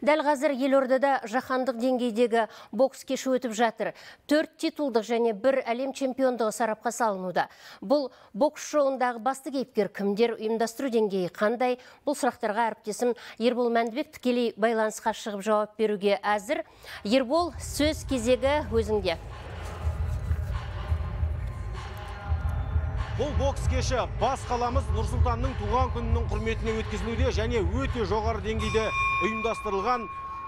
Дәл қазір елордада жаһандық деңгейдегі бокс кеші өтіп жатыр. Төрт титулдық және бір әлем чемпиондығы сарапқа салынуда. Бұл бокс шоуындағы басты кейіпкер кімдер ұйымдастыру деңгейі қандай? Бұл сұрақтарға әріптесім Ербол Мәндібек тікелей байланысқа шығып жауап беруге әзір. Ербол, сөз кезегі өзіңде. Бұл бокс кеші бас қаламыз Нұрсұлтанның туған күнінің құрметіне өткізілуде және өте жоғары деңгейде ұйымдастырылған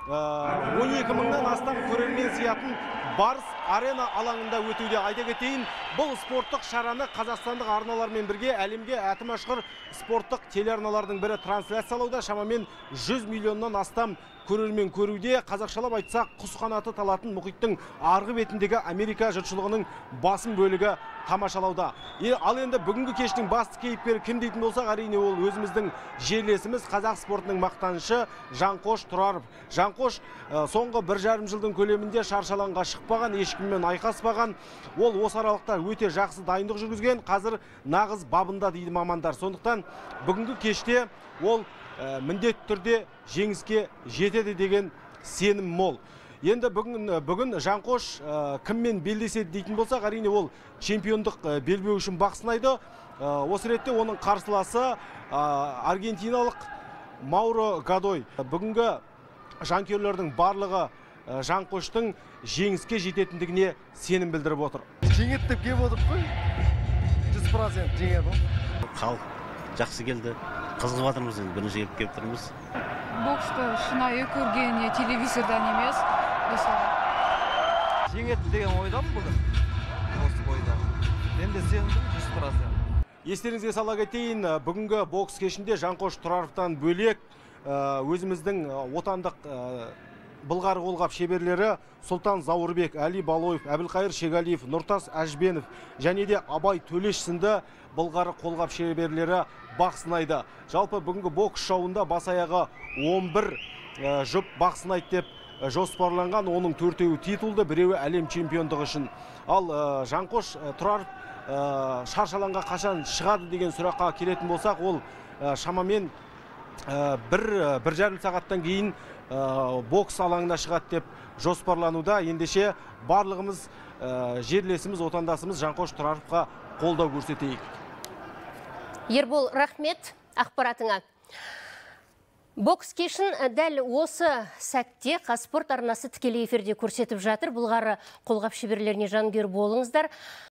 12 мыңнан астам көрермен сиятын барыс арена алаңында өтуде. Айта кетейін бұл спорттық шараны қазақстандық арналармен бірге әлемге әті машқыр спорттық телеарналардың бірі трансляциялауда шамамен 100 миллионнан астам көрермен көруде. Қазақшалап айтсақ құс қанаты талатын мұхиттың арғы бетіндегі америка жұртшылығының басым бөлігі тамашалауда. Ал енді бүгінгі кештің басты кейіпкері кім дейтін болсақ әрине ол өзіміздің жерлесіміз қазақ спортының мақтанышы жанқош тұраров. Жанқош соңғы бір жарым жылдың көлемінде шаршы алаңға шықпаған ешкіммен айқаспаған. Ол осы аралықта өте жақсы дайындық жүргізген. Қазір нағыз бабында дейді мамандар. Сондықтан бүгінгі кеште ол міндетті түрде жеңіске жетеді деген сенім мол. Енді бүгін, бүгін жанқош кіммен белдеседі дейтін болсақ әрине ол чемпиондық белбеу үшін бақ сынайды. Осы ретте оның қарсыласы аргентиналық мауро гадой. Бүгінгі жанкүйерлердің барлығы жанқоштың жеңіске жететіндігіне сенім білдіріп отыр. Жеңеді деп келіп отырмыз қой жүз процент жеңеді халық жақсы келді. Қызығып жатырмыз енді бірінші келіп келіп тұрмыз. Боксты шынайы көрген телевизордан емес. Мысалы. Жеңеді деген ойдамын бүгін? Осы бойда. Мен де сендім жүз процент. Естеріңізге сала кетейін бүгінгі бокс кешінде жанқош тұраровтан бөлек өзіміздің отандық былғары қолғап шеберлері Сұлтан Зауырбек, Әли Балоев, Әбілқайыр Шегалиев, Нұртас Әжбенов және де Абай Төлеш сынды былғары қолғап шеберлері бақ сынайды. Жалпы бүгінгі бокс шоуында бас аяғы 11 жұп бақ сынайды деп жоспарланған. Оның төртеуі титулды, біреуі әлем чемпиондығы үшін. Ал Жанқош Тұраров шаршаланға қашан шығады деген сұраққа келетін болсақ, ол шамамен бір, бір жарым сағаттан кейін бокс алаңына шығады деп жоспарлануда. Ендеше барлығымыз жерлесіміз отандасымыз жанқош тұраровқа қолдау көрсетейік. Ербол рахмет ақпаратыңа. Бокс кешін дәл осы сәтте қазспорт арнасы тікелей эфирде көрсетіп жатыр. Бұлғары қолғап шеберлеріне жанкүйер болыңыздар.